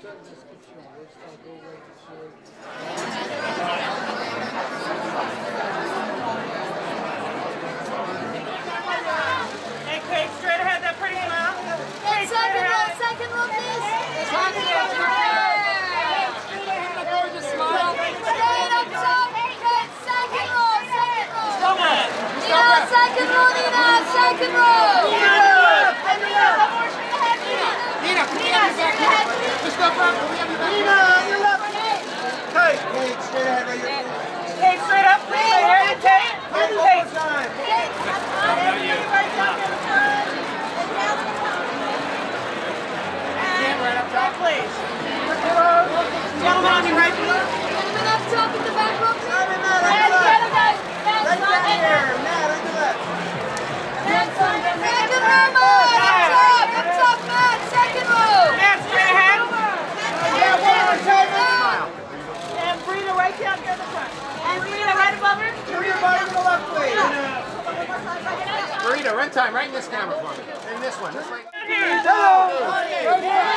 seule description. Just go back. Can we have you back here? your left. Kate. Kate, straight ahead right here. Kate, straight up, please. Right here. Kate. Kate. Stand right up top. Please. Run time right in this camera for me. In this one. This way. Hello.